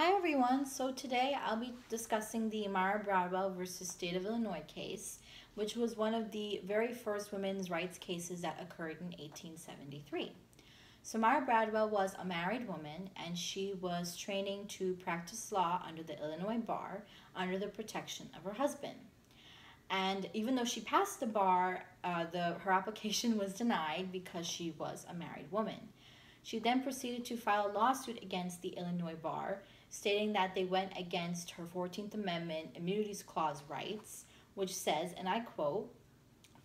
Hi everyone. So today I'll be discussing the Myra Bradwell versus State of Illinois case, which was one of the very first women's rights cases that occurred in 1873. So Myra Bradwell was a married woman and she was training to practice law under the Illinois bar under the protection of her husband. And even though she passed the bar, uh, the, her application was denied because she was a married woman. She then proceeded to file a lawsuit against the Illinois bar, stating that they went against her 14th Amendment Immunities Clause rights, which says, and I quote,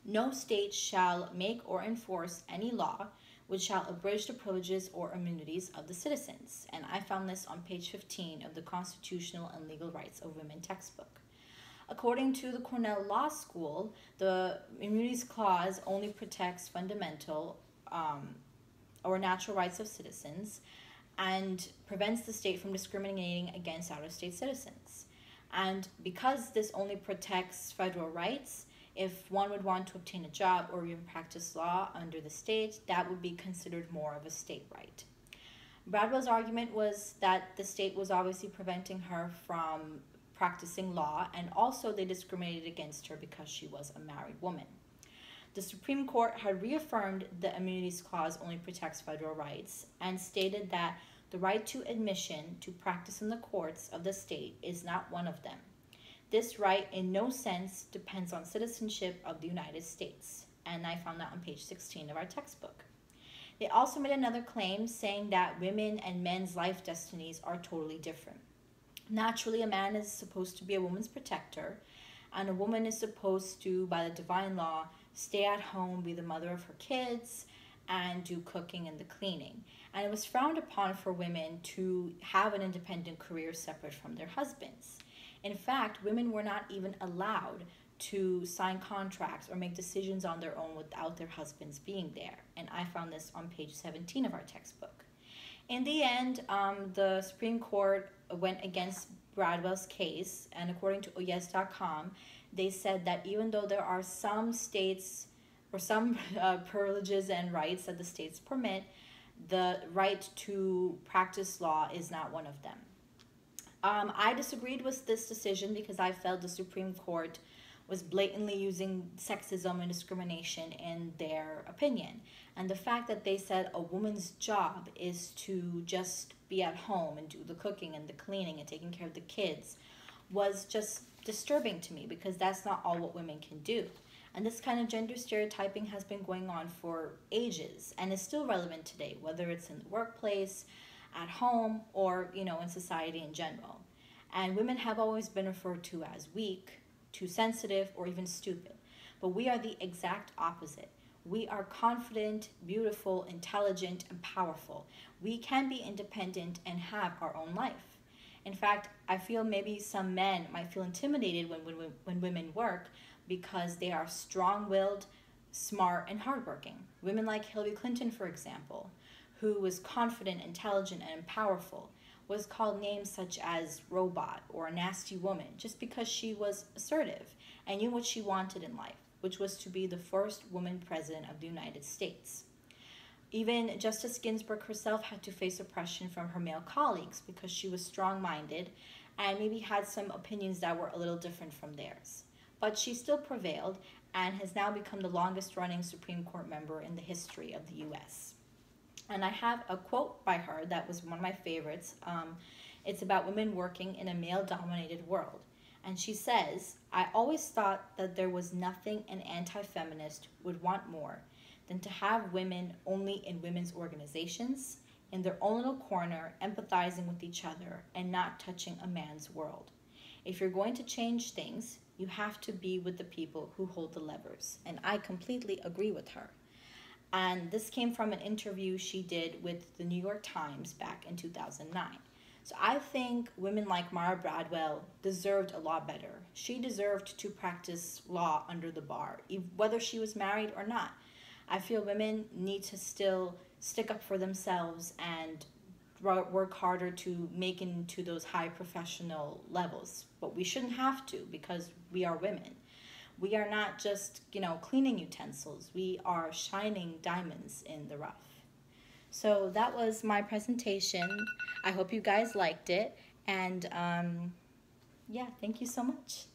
No state shall make or enforce any law which shall abridge the privileges or immunities of the citizens. And I found this on page 15 of the Constitutional and Legal Rights of Women textbook. According to the Cornell Law School, the Immunities Clause only protects fundamental um, or natural rights of citizens and prevents the state from discriminating against out of state citizens. And because this only protects federal rights, if one would want to obtain a job or even practice law under the state, that would be considered more of a state right. Bradwell's argument was that the state was obviously preventing her from practicing law, and also they discriminated against her because she was a married woman. The Supreme Court had reaffirmed the Immunities Clause only protects federal rights and stated that the right to admission to practice in the courts of the state is not one of them. This right in no sense depends on citizenship of the United States, and I found that on page 16 of our textbook. They also made another claim saying that women and men's life destinies are totally different. Naturally, a man is supposed to be a woman's protector, and a woman is supposed to, by the divine law, stay at home, be the mother of her kids, and do cooking and the cleaning. And it was frowned upon for women to have an independent career separate from their husbands. In fact, women were not even allowed to sign contracts or make decisions on their own without their husbands being there. And I found this on page 17 of our textbook. In the end, um, the Supreme Court went against Bradwell's case, and according to Oyez.com, they said that even though there are some states or some uh, privileges and rights that the states permit, the right to practice law is not one of them. Um, I disagreed with this decision because I felt the Supreme Court was blatantly using sexism and discrimination in their opinion. And the fact that they said a woman's job is to just be at home and do the cooking and the cleaning and taking care of the kids was just disturbing to me because that's not all what women can do. And this kind of gender stereotyping has been going on for ages and is still relevant today, whether it's in the workplace, at home, or you know, in society in general. And women have always been referred to as weak, too sensitive, or even stupid. But we are the exact opposite. We are confident, beautiful, intelligent, and powerful. We can be independent and have our own life. In fact, I feel maybe some men might feel intimidated when, when, when women work because they are strong willed, smart, and hardworking. Women like Hillary Clinton, for example, who was confident, intelligent, and powerful, was called names such as robot or nasty woman just because she was assertive and knew what she wanted in life, which was to be the first woman president of the United States. Even Justice Ginsburg herself had to face oppression from her male colleagues because she was strong minded and maybe had some opinions that were a little different from theirs. But she still prevailed and has now become the longest running Supreme Court member in the history of the US. And I have a quote by her that was one of my favorites. Um, it's about women working in a male dominated world. And she says, I always thought that there was nothing an anti feminist would want more than to have women only in women's organizations, in their own little corner, empathizing with each other, and not touching a man's world. If you're going to change things, you have to be with the people who hold the levers. And I completely agree with her. And this came from an interview she did with the New York Times back in 2009. So I think women like Myra Bradwell deserved a lot better. She deserved to practice law under the bar, whether she was married or not. I feel women need to still stick up for themselves and work harder to make into those high professional levels. But we shouldn't have to because we are women we are not just, you know, cleaning utensils. We are shining diamonds in the rough. So that was my presentation. I hope you guys liked it. And um, yeah, thank you so much.